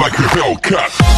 like a Hellcat.